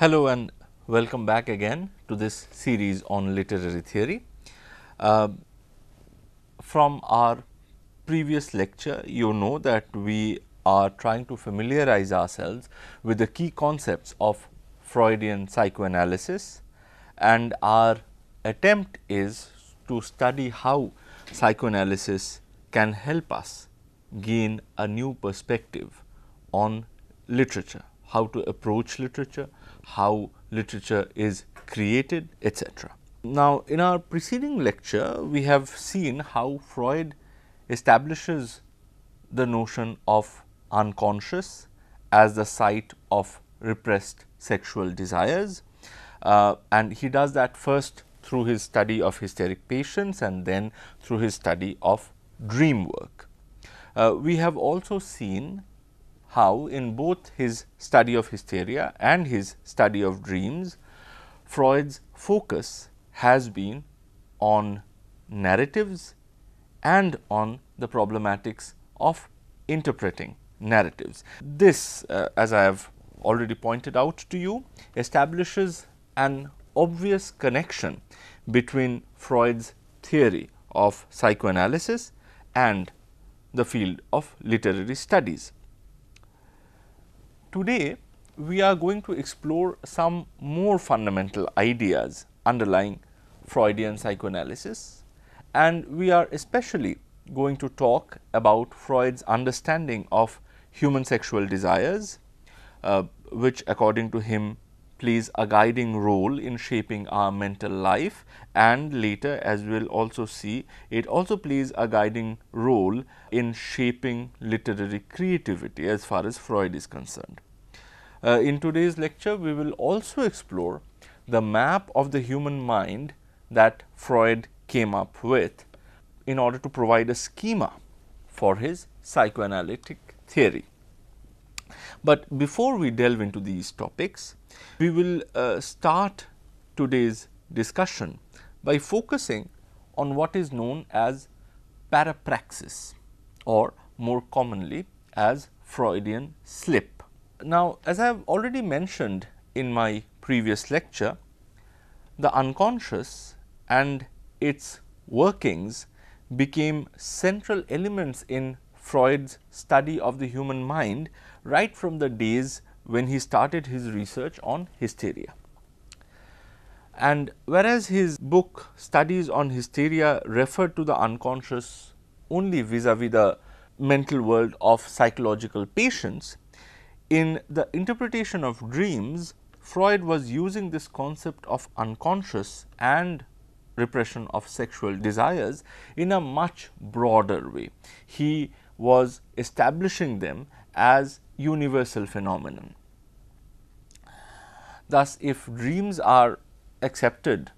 Hello and welcome back again to this series on literary theory. Uh, from our previous lecture, you know that we are trying to familiarize ourselves with the key concepts of Freudian psychoanalysis and our attempt is to study how psychoanalysis can help us gain a new perspective on literature, how to approach literature, how literature is created, etc. Now, in our preceding lecture, we have seen how Freud establishes the notion of unconscious as the site of repressed sexual desires uh, and he does that first through his study of hysteric patients and then through his study of dream work. Uh, we have also seen how in both his study of hysteria and his study of dreams, Freud's focus has been on narratives and on the problematics of interpreting narratives. This, uh, as I have already pointed out to you, establishes an obvious connection between Freud's theory of psychoanalysis and the field of literary studies. Today, we are going to explore some more fundamental ideas underlying Freudian psychoanalysis and we are especially going to talk about Freud's understanding of human sexual desires, uh, which according to him plays a guiding role in shaping our mental life and later as we will also see it also plays a guiding role in shaping literary creativity as far as Freud is concerned. Uh, in today's lecture, we will also explore the map of the human mind that Freud came up with in order to provide a schema for his psychoanalytic theory. But before we delve into these topics, we will uh, start today's discussion by focusing on what is known as parapraxis or more commonly as Freudian slip. Now, as I have already mentioned in my previous lecture, the unconscious and its workings became central elements in Freud's study of the human mind right from the days when he started his research on hysteria. And whereas his book studies on hysteria referred to the unconscious only vis-a-vis -vis the mental world of psychological patients, in the interpretation of dreams, Freud was using this concept of unconscious and repression of sexual desires in a much broader way. He was establishing them as universal phenomenon. Thus, if dreams are accepted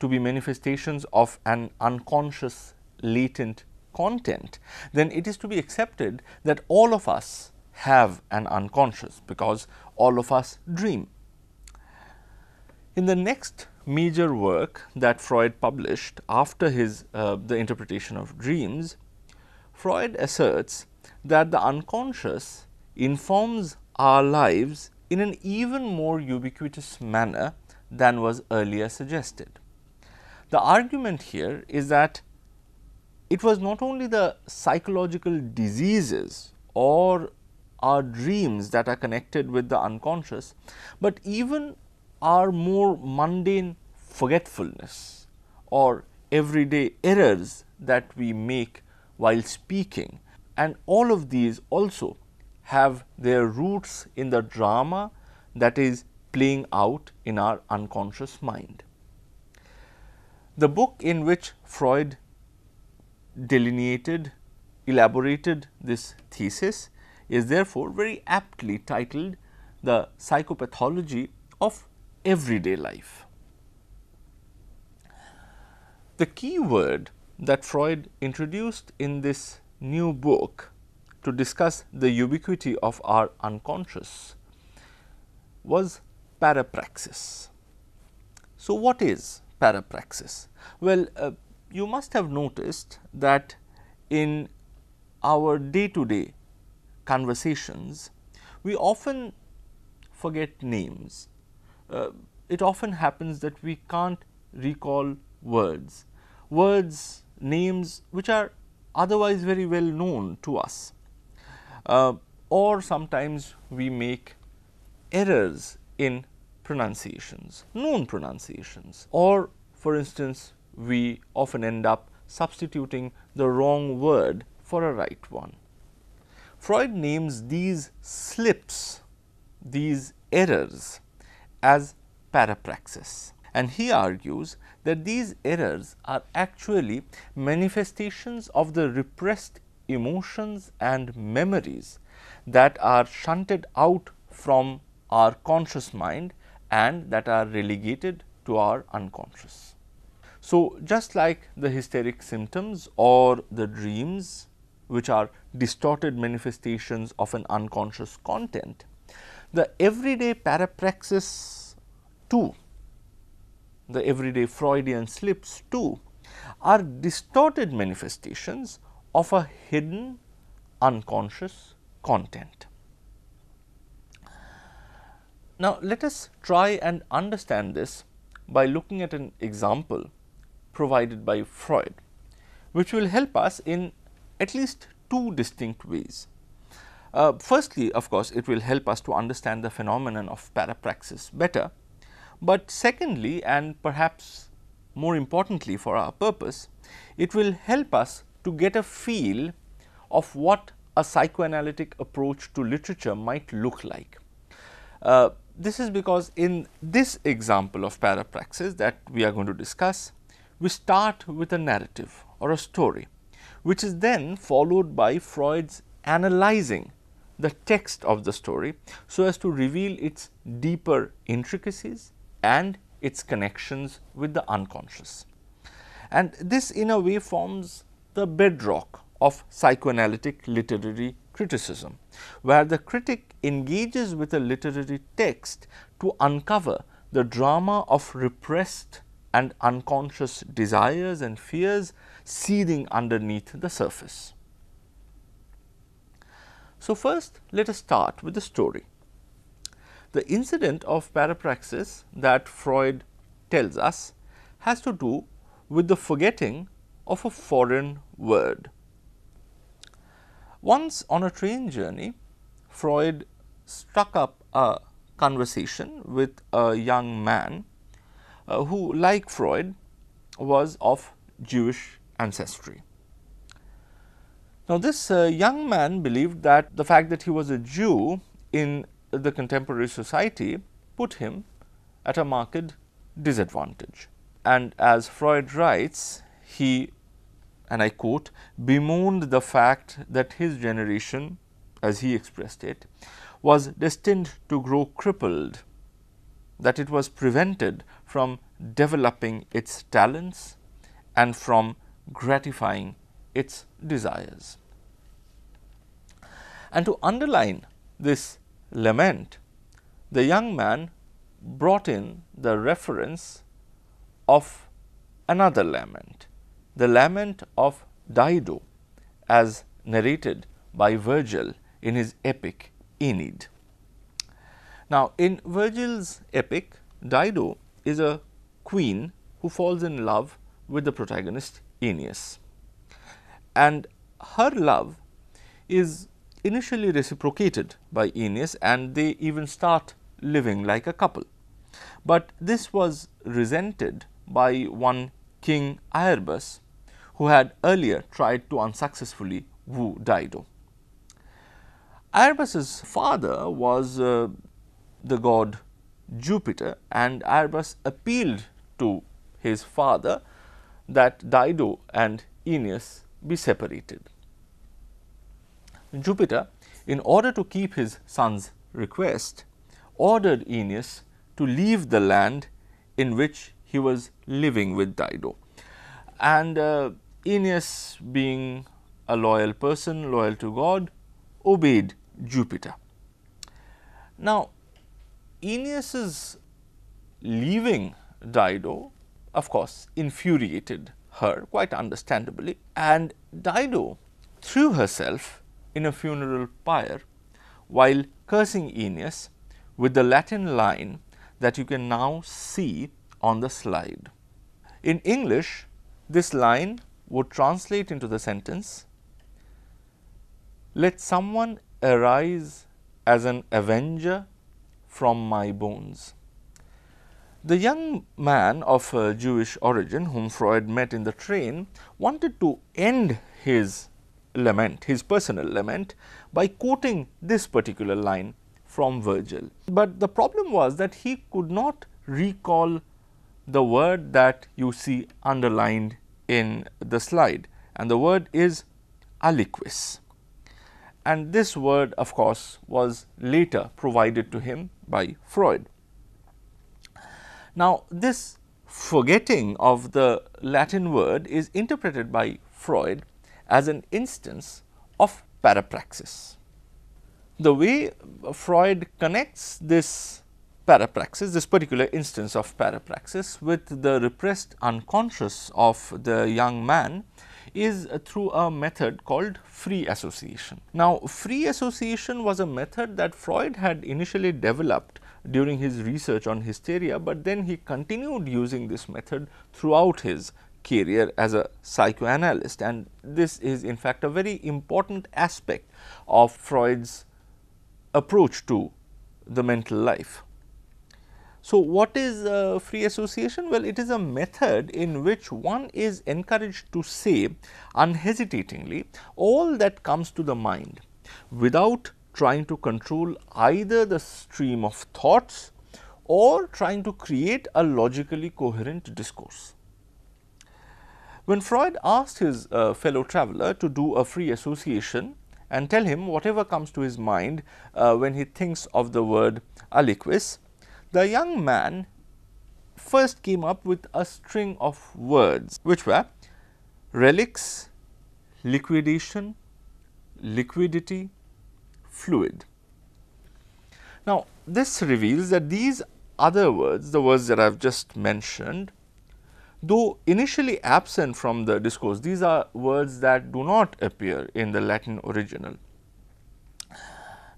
to be manifestations of an unconscious latent content, then it is to be accepted that all of us have an unconscious because all of us dream. In the next major work that Freud published after his uh, the interpretation of dreams, Freud asserts that the unconscious informs our lives in an even more ubiquitous manner than was earlier suggested. The argument here is that it was not only the psychological diseases or our dreams that are connected with the unconscious, but even our more mundane forgetfulness or everyday errors that we make while speaking and all of these also have their roots in the drama that is playing out in our unconscious mind. The book in which Freud delineated, elaborated this thesis is therefore very aptly titled the psychopathology of everyday life. The key word that Freud introduced in this new book to discuss the ubiquity of our unconscious was parapraxis. So, what is parapraxis? Well, uh, you must have noticed that in our day to day conversations, we often forget names. Uh, it often happens that we can't recall words, words, names which are otherwise very well known to us. Uh, or sometimes we make errors in pronunciations, known pronunciations. Or for instance, we often end up substituting the wrong word for a right one. Freud names these slips, these errors as parapraxis and he argues that these errors are actually manifestations of the repressed emotions and memories that are shunted out from our conscious mind and that are relegated to our unconscious. So, just like the hysteric symptoms or the dreams which are distorted manifestations of an unconscious content, the everyday parapraxis too, the everyday Freudian slips too are distorted manifestations of a hidden unconscious content. Now, let us try and understand this by looking at an example provided by Freud, which will help us in at least two distinct ways. Uh, firstly, of course, it will help us to understand the phenomenon of parapraxis better, but secondly and perhaps more importantly for our purpose, it will help us to get a feel of what a psychoanalytic approach to literature might look like. Uh, this is because in this example of parapraxis that we are going to discuss, we start with a narrative or a story, which is then followed by Freud's analyzing the text of the story, so as to reveal its deeper intricacies and its connections with the unconscious. And this in a way forms the bedrock of psychoanalytic literary criticism, where the critic engages with a literary text to uncover the drama of repressed and unconscious desires and fears seething underneath the surface. So, first let us start with the story. The incident of parapraxis that Freud tells us has to do with the forgetting of a foreign word. Once on a train journey, Freud struck up a conversation with a young man uh, who like Freud was of Jewish ancestry. Now, this uh, young man believed that the fact that he was a Jew in the contemporary society put him at a marked disadvantage. And as Freud writes, he and I quote, bemoaned the fact that his generation, as he expressed it, was destined to grow crippled, that it was prevented from developing its talents and from gratifying its desires. And to underline this lament, the young man brought in the reference of another lament the lament of Dido as narrated by Virgil in his epic Aeneid. Now, in Virgil's epic, Dido is a queen who falls in love with the protagonist Aeneas. And her love is initially reciprocated by Aeneas and they even start living like a couple. But this was resented by one King Iarbas who had earlier tried to unsuccessfully woo Dido. Iarbas's father was uh, the god Jupiter and Iarbas appealed to his father that Dido and Aeneas be separated. Jupiter, in order to keep his son's request, ordered Aeneas to leave the land in which he was living with Dido. And uh, Aeneas being a loyal person, loyal to God, obeyed Jupiter. Now, Aeneas's leaving Dido, of course, infuriated her quite understandably and Dido threw herself in a funeral pyre while cursing Aeneas with the Latin line that you can now see on the slide. In English, this line would translate into the sentence, let someone arise as an avenger from my bones. The young man of uh, Jewish origin whom Freud met in the train wanted to end his lament, his personal lament by quoting this particular line from Virgil. But the problem was that he could not recall the word that you see underlined in the slide and the word is aliquis. And this word of course, was later provided to him by Freud. Now, this forgetting of the Latin word is interpreted by Freud as an instance of parapraxis. The way Freud connects this parapraxis, this particular instance of parapraxis with the repressed unconscious of the young man is through a method called free association. Now, free association was a method that Freud had initially developed during his research on hysteria, but then he continued using this method throughout his career as a psychoanalyst and this is in fact a very important aspect of Freud's approach to the mental life. So, what is uh, free association? Well, it is a method in which one is encouraged to say unhesitatingly all that comes to the mind without trying to control either the stream of thoughts or trying to create a logically coherent discourse. When Freud asked his uh, fellow traveler to do a free association and tell him whatever comes to his mind uh, when he thinks of the word aliquis, the young man first came up with a string of words which were relics, liquidation, liquidity, fluid. Now, this reveals that these other words, the words that I have just mentioned, though initially absent from the discourse, these are words that do not appear in the Latin original.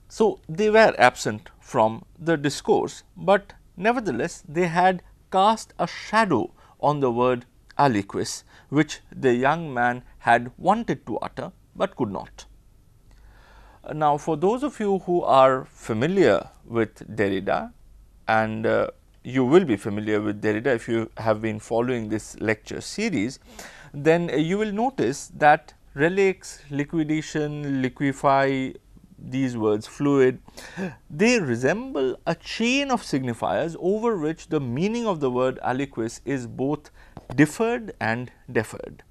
So, they were absent from the discourse, but nevertheless they had cast a shadow on the word aliquis, which the young man had wanted to utter, but could not. Now, for those of you who are familiar with Derrida and uh, you will be familiar with Derrida if you have been following this lecture series, then uh, you will notice that relics, liquidation, liquefy, these words fluid, they resemble a chain of signifiers over which the meaning of the word aliquis is both deferred and deferred.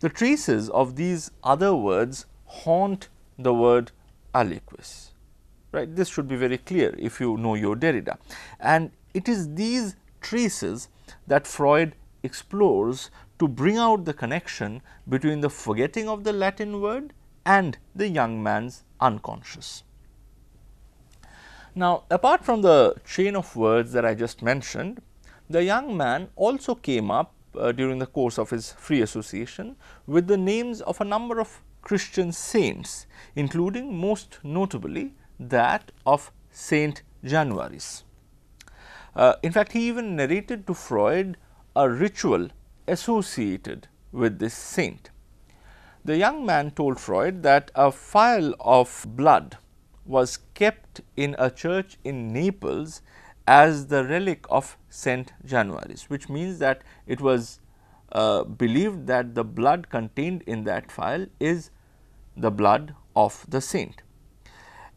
The traces of these other words haunt the word aliquis right. This should be very clear if you know your Derrida and it is these traces that Freud explores to bring out the connection between the forgetting of the Latin word and the young man's unconscious. Now, apart from the chain of words that I just mentioned, the young man also came up uh, during the course of his free association with the names of a number of Christian saints, including most notably that of Saint Januarius. Uh, in fact, he even narrated to Freud a ritual associated with this saint. The young man told Freud that a phial of blood was kept in a church in Naples as the relic of Saint Januarius, which means that it was uh, believed that the blood contained in that phial is the blood of the saint.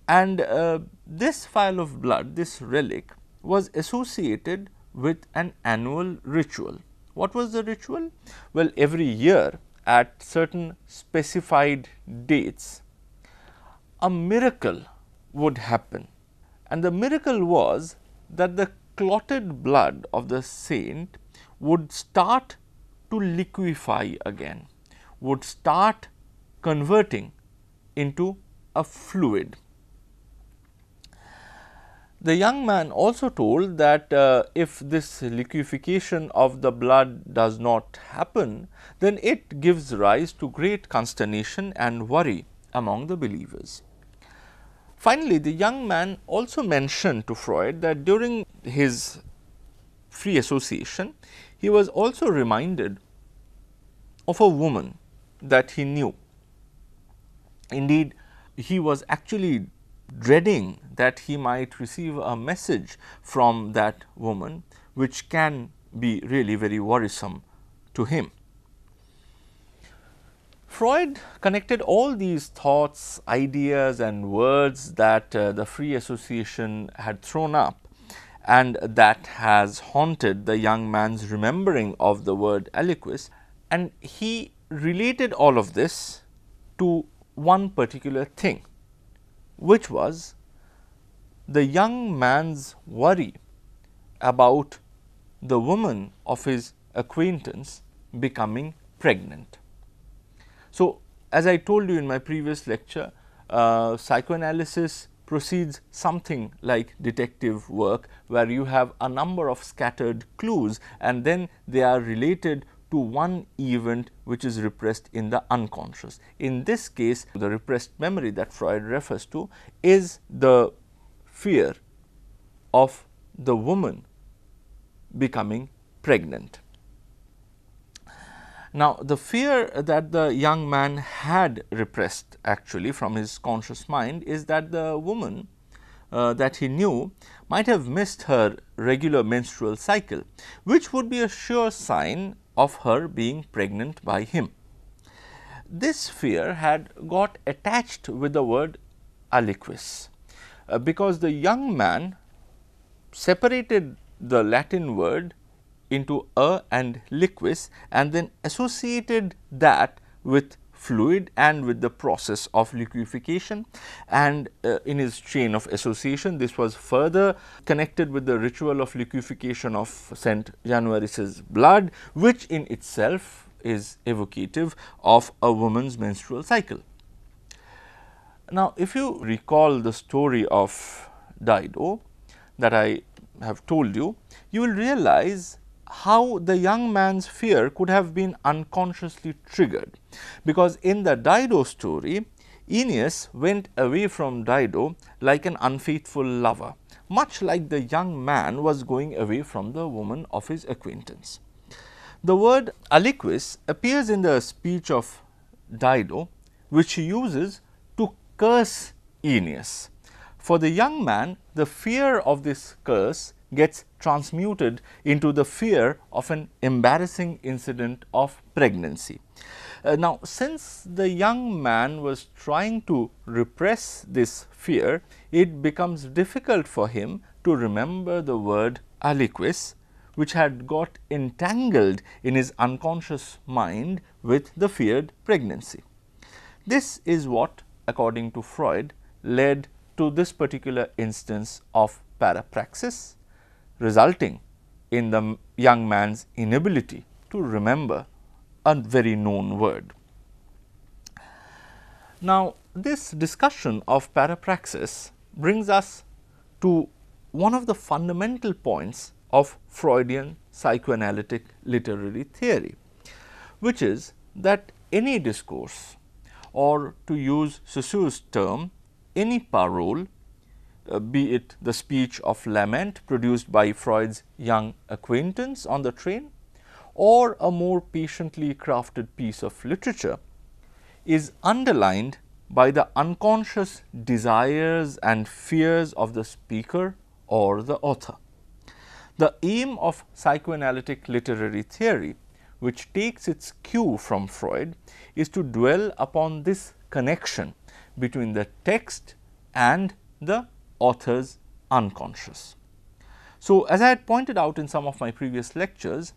And uh, this phial of blood, this relic was associated with an annual ritual. What was the ritual? Well, every year at certain specified dates, a miracle would happen and the miracle was that the clotted blood of the saint would start to liquefy again, would start converting into a fluid. The young man also told that uh, if this liquefaction of the blood does not happen, then it gives rise to great consternation and worry among the believers. Finally, the young man also mentioned to Freud that during his free association, he was also reminded of a woman that he knew. Indeed, he was actually dreading that he might receive a message from that woman, which can be really very worrisome to him. Freud connected all these thoughts, ideas and words that uh, the free association had thrown up and that has haunted the young man's remembering of the word aliquis and he related all of this to one particular thing which was the young man's worry about the woman of his acquaintance becoming pregnant. So, as I told you in my previous lecture, uh, psychoanalysis proceeds something like detective work, where you have a number of scattered clues and then they are related to one event which is repressed in the unconscious. In this case, the repressed memory that Freud refers to is the fear of the woman becoming pregnant. Now, the fear that the young man had repressed actually from his conscious mind is that the woman uh, that he knew might have missed her regular menstrual cycle, which would be a sure sign of her being pregnant by him. This fear had got attached with the word aliquis, uh, because the young man separated the Latin word into a and liquis and then associated that with fluid and with the process of liquefaction and uh, in his chain of association this was further connected with the ritual of liquefaction of Saint Januarius's blood which in itself is evocative of a woman's menstrual cycle. Now, if you recall the story of Dido that I have told you, you will realize how the young man's fear could have been unconsciously triggered, because in the Dido story, Aeneas went away from Dido like an unfaithful lover, much like the young man was going away from the woman of his acquaintance. The word aliquis appears in the speech of Dido, which he uses to curse Aeneas. For the young man, the fear of this curse gets transmuted into the fear of an embarrassing incident of pregnancy. Uh, now, since the young man was trying to repress this fear, it becomes difficult for him to remember the word aliquis, which had got entangled in his unconscious mind with the feared pregnancy. This is what, according to Freud, led to this particular instance of parapraxis resulting in the young man's inability to remember a very known word. Now, this discussion of parapraxis brings us to one of the fundamental points of Freudian psychoanalytic literary theory, which is that any discourse or to use Saussure's term, any parole uh, be it the speech of lament produced by Freud's young acquaintance on the train or a more patiently crafted piece of literature is underlined by the unconscious desires and fears of the speaker or the author. The aim of psychoanalytic literary theory, which takes its cue from Freud, is to dwell upon this connection between the text and the author's unconscious. So, as I had pointed out in some of my previous lectures,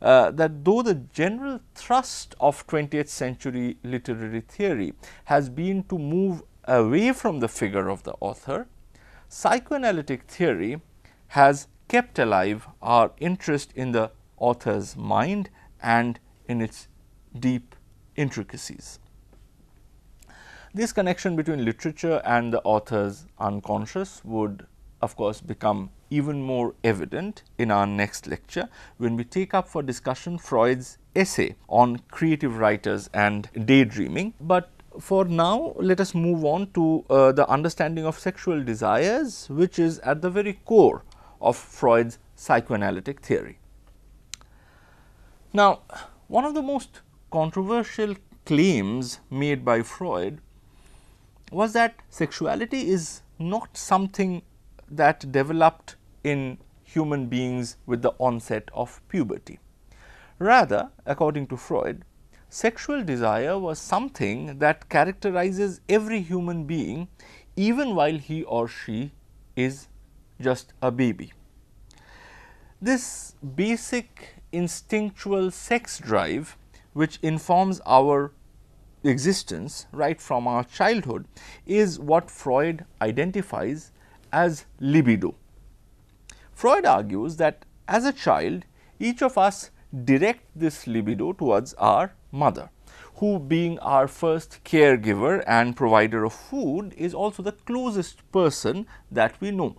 uh, that though the general thrust of 20th century literary theory has been to move away from the figure of the author, psychoanalytic theory has kept alive our interest in the author's mind and in its deep intricacies. This connection between literature and the author's unconscious would of course become even more evident in our next lecture when we take up for discussion Freud's essay on creative writers and daydreaming. But for now let us move on to uh, the understanding of sexual desires which is at the very core of Freud's psychoanalytic theory. Now, one of the most controversial claims made by Freud was that sexuality is not something that developed in human beings with the onset of puberty. Rather, according to Freud, sexual desire was something that characterizes every human being even while he or she is just a baby. This basic instinctual sex drive which informs our existence right from our childhood is what Freud identifies as libido. Freud argues that as a child each of us direct this libido towards our mother who being our first caregiver and provider of food is also the closest person that we know.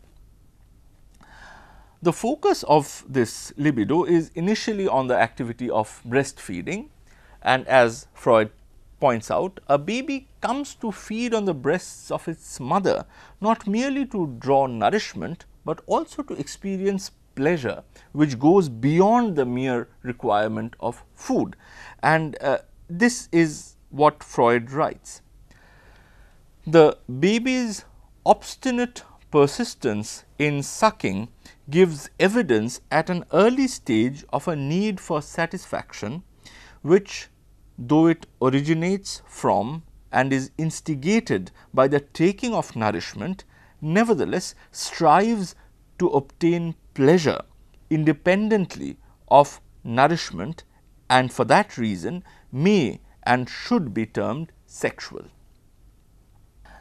The focus of this libido is initially on the activity of breastfeeding and as Freud points out, a baby comes to feed on the breasts of its mother not merely to draw nourishment, but also to experience pleasure which goes beyond the mere requirement of food. And uh, this is what Freud writes. The baby's obstinate persistence in sucking gives evidence at an early stage of a need for satisfaction which though it originates from and is instigated by the taking of nourishment, nevertheless strives to obtain pleasure independently of nourishment and for that reason may and should be termed sexual.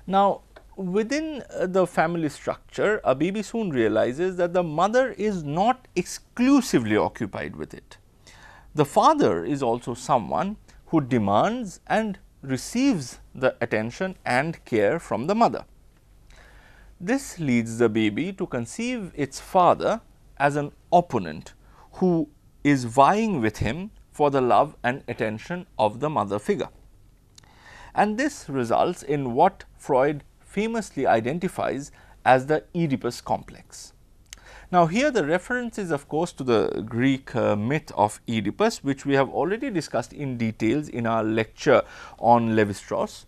Now, within uh, the family structure, a baby soon realizes that the mother is not exclusively occupied with it. The father is also someone who demands and receives the attention and care from the mother. This leads the baby to conceive its father as an opponent who is vying with him for the love and attention of the mother figure. And this results in what Freud famously identifies as the Oedipus complex. Now, here the reference is of course to the Greek uh, myth of Oedipus which we have already discussed in details in our lecture on Levi-Strauss.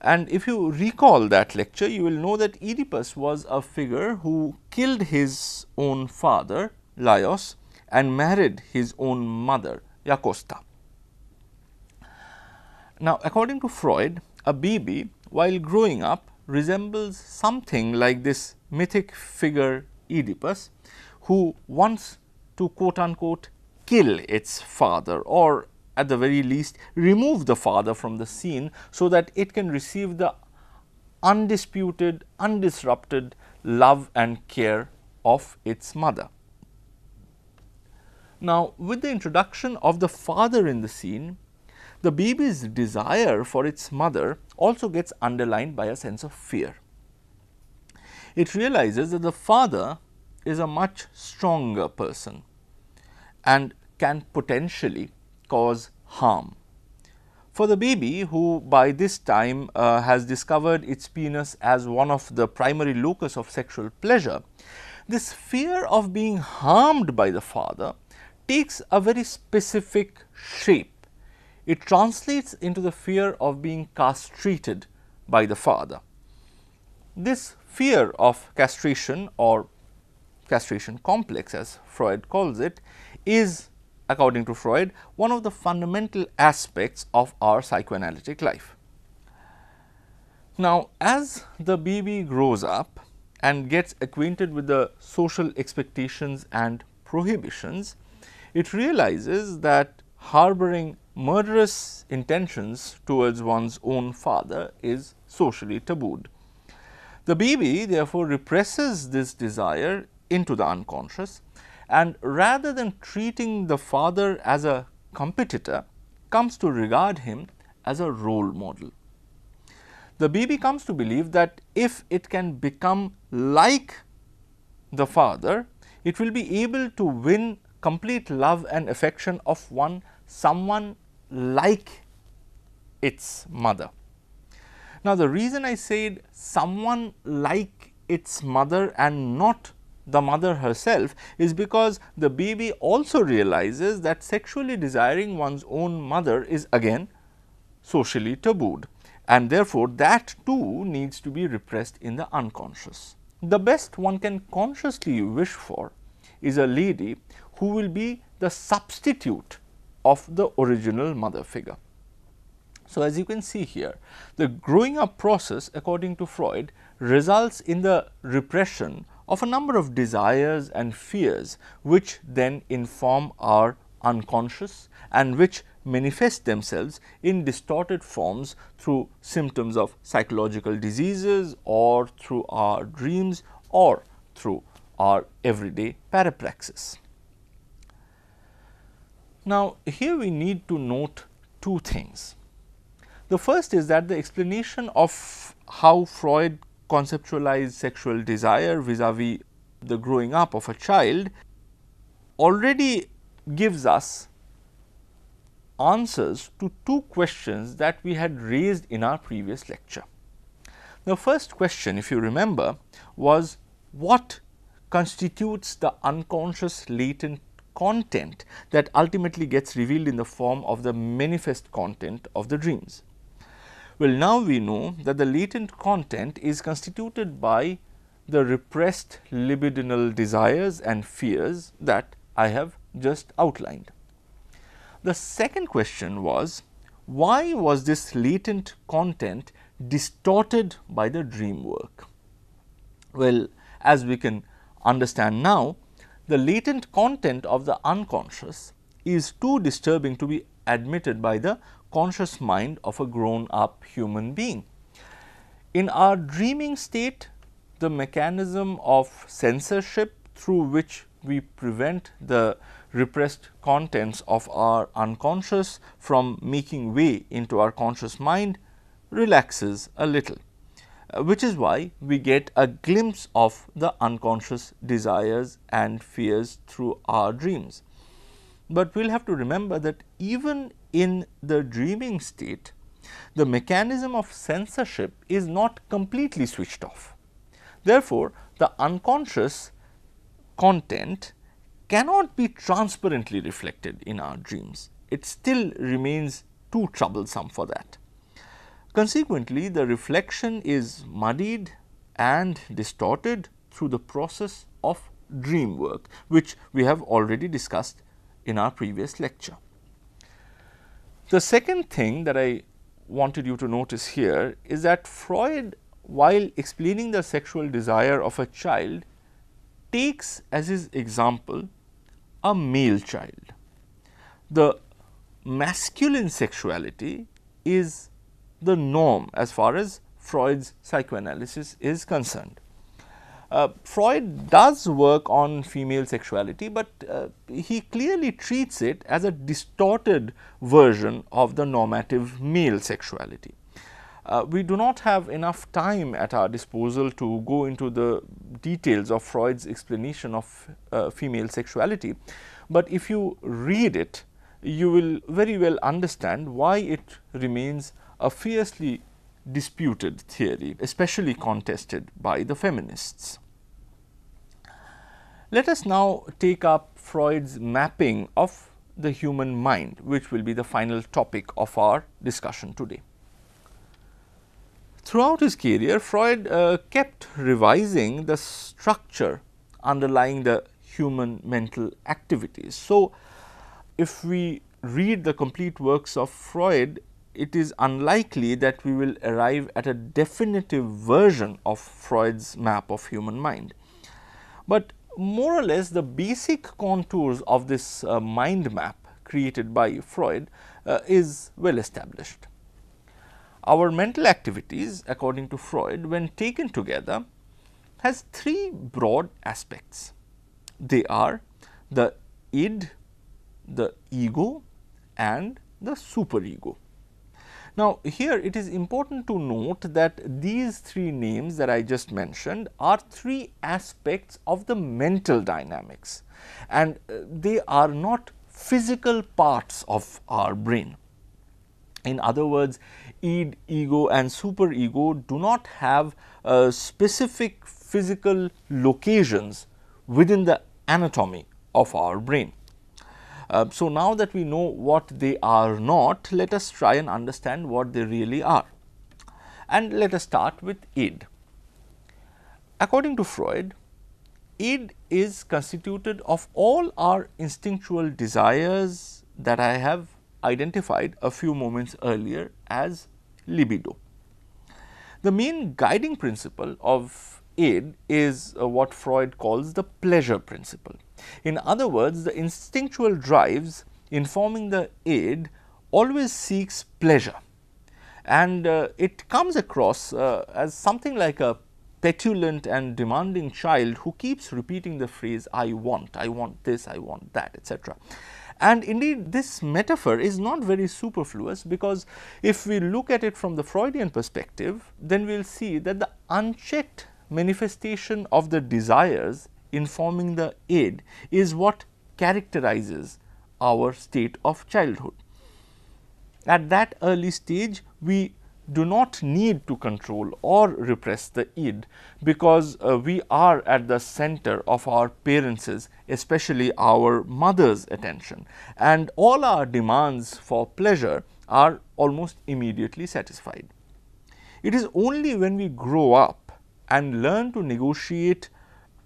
And if you recall that lecture, you will know that Oedipus was a figure who killed his own father Laios and married his own mother Jocasta. Now, according to Freud, a baby while growing up resembles something like this mythic figure Oedipus, who wants to quote unquote kill its father or at the very least remove the father from the scene, so that it can receive the undisputed, undisrupted love and care of its mother. Now, with the introduction of the father in the scene, the baby's desire for its mother also gets underlined by a sense of fear it realizes that the father is a much stronger person and can potentially cause harm. For the baby who by this time uh, has discovered its penis as one of the primary locus of sexual pleasure, this fear of being harmed by the father takes a very specific shape. It translates into the fear of being castrated by the father. This fear of castration or castration complex as Freud calls it is according to Freud one of the fundamental aspects of our psychoanalytic life. Now, as the baby grows up and gets acquainted with the social expectations and prohibitions, it realizes that harboring murderous intentions towards one's own father is socially tabooed. The baby therefore represses this desire into the unconscious and rather than treating the father as a competitor comes to regard him as a role model. The baby comes to believe that if it can become like the father, it will be able to win complete love and affection of one someone like its mother. Now, the reason I said someone like its mother and not the mother herself is because the baby also realizes that sexually desiring one's own mother is again socially tabooed and therefore, that too needs to be repressed in the unconscious. The best one can consciously wish for is a lady who will be the substitute of the original mother figure. So, as you can see here, the growing up process according to Freud results in the repression of a number of desires and fears, which then inform our unconscious and which manifest themselves in distorted forms through symptoms of psychological diseases or through our dreams or through our everyday parapraxis. Now, here we need to note two things. The first is that the explanation of how Freud conceptualized sexual desire vis-a-vis -vis the growing up of a child already gives us answers to two questions that we had raised in our previous lecture. The first question if you remember was what constitutes the unconscious latent content that ultimately gets revealed in the form of the manifest content of the dreams. Well, now we know that the latent content is constituted by the repressed libidinal desires and fears that I have just outlined. The second question was why was this latent content distorted by the dream work? Well, as we can understand now, the latent content of the unconscious is too disturbing to be admitted by the conscious mind of a grown up human being. In our dreaming state, the mechanism of censorship through which we prevent the repressed contents of our unconscious from making way into our conscious mind relaxes a little, uh, which is why we get a glimpse of the unconscious desires and fears through our dreams. But we will have to remember that even in the dreaming state, the mechanism of censorship is not completely switched off. Therefore, the unconscious content cannot be transparently reflected in our dreams. It still remains too troublesome for that. Consequently, the reflection is muddied and distorted through the process of dream work, which we have already discussed in our previous lecture. The second thing that I wanted you to notice here is that Freud, while explaining the sexual desire of a child, takes as his example a male child. The masculine sexuality is the norm as far as Freud's psychoanalysis is concerned. Uh, Freud does work on female sexuality, but uh, he clearly treats it as a distorted version of the normative male sexuality. Uh, we do not have enough time at our disposal to go into the details of Freud's explanation of uh, female sexuality, but if you read it, you will very well understand why it remains a fiercely disputed theory, especially contested by the feminists. Let us now take up Freud's mapping of the human mind, which will be the final topic of our discussion today. Throughout his career, Freud uh, kept revising the structure underlying the human mental activities. So, if we read the complete works of Freud, it is unlikely that we will arrive at a definitive version of Freud's map of human mind. But more or less the basic contours of this uh, mind map created by Freud uh, is well established. Our mental activities according to Freud when taken together has three broad aspects. They are the id, the ego and the superego. Now, here it is important to note that these three names that I just mentioned are three aspects of the mental dynamics and uh, they are not physical parts of our brain. In other words, id, ego and superego do not have uh, specific physical locations within the anatomy of our brain. Uh, so, now that we know what they are not, let us try and understand what they really are. And let us start with id. According to Freud, id is constituted of all our instinctual desires that I have identified a few moments earlier as libido. The main guiding principle of id is uh, what Freud calls the pleasure principle. In other words, the instinctual drives informing the id always seeks pleasure and uh, it comes across uh, as something like a petulant and demanding child who keeps repeating the phrase I want, I want this, I want that etc. And indeed this metaphor is not very superfluous because if we look at it from the Freudian perspective then we will see that the unchecked manifestation of the desires informing the id is what characterizes our state of childhood. At that early stage we do not need to control or repress the id because uh, we are at the center of our parents especially our mother's attention and all our demands for pleasure are almost immediately satisfied. It is only when we grow up and learn to negotiate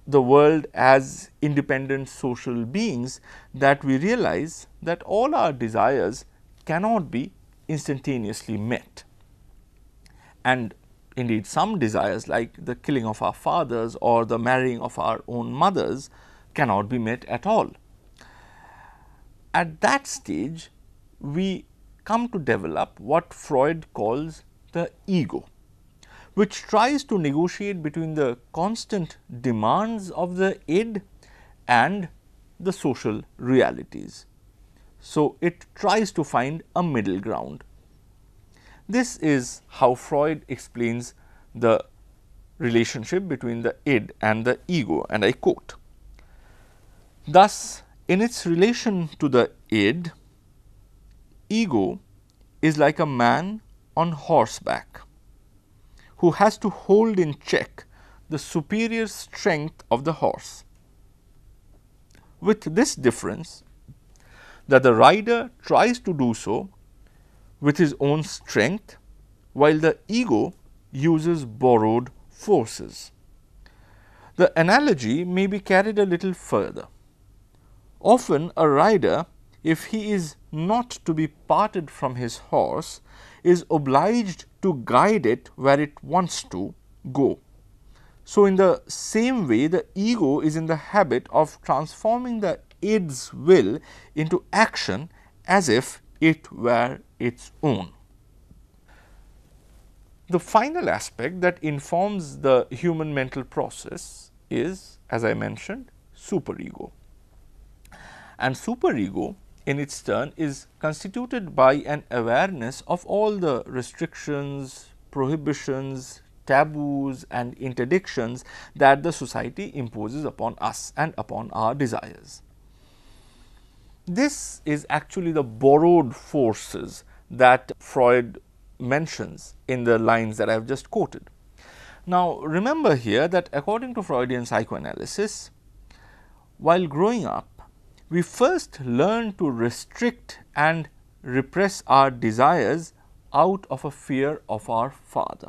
the world as independent social beings that we realize that all our desires cannot be instantaneously met and indeed some desires like the killing of our fathers or the marrying of our own mothers cannot be met at all. At that stage, we come to develop what Freud calls the ego, which tries to negotiate between the constant demands of the id and the social realities. So, it tries to find a middle ground. This is how Freud explains the relationship between the id and the ego and I quote. Thus, in its relation to the id, ego is like a man on horseback who has to hold in check the superior strength of the horse. With this difference that the rider tries to do so with his own strength, while the ego uses borrowed forces. The analogy may be carried a little further. Often a rider, if he is not to be parted from his horse, is obliged to guide it where it wants to go. So, in the same way the ego is in the habit of transforming the id's will into action as if it were its own. The final aspect that informs the human mental process is as I mentioned superego. And superego in its turn is constituted by an awareness of all the restrictions, prohibitions, taboos and interdictions that the society imposes upon us and upon our desires. This is actually the borrowed forces that Freud mentions in the lines that I have just quoted. Now, remember here that according to Freudian psychoanalysis, while growing up, we first learn to restrict and repress our desires out of a fear of our father.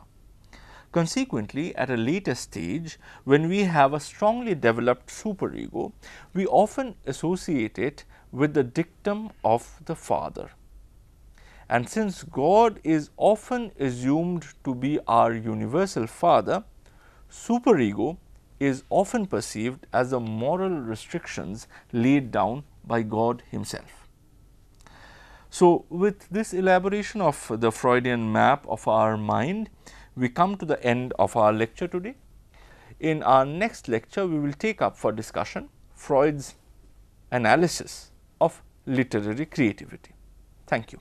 Consequently, at a later stage, when we have a strongly developed superego, we often associate it with the dictum of the Father. And since God is often assumed to be our universal Father, superego is often perceived as the moral restrictions laid down by God himself. So, with this elaboration of the Freudian map of our mind, we come to the end of our lecture today. In our next lecture, we will take up for discussion Freud's analysis of literary creativity. Thank you.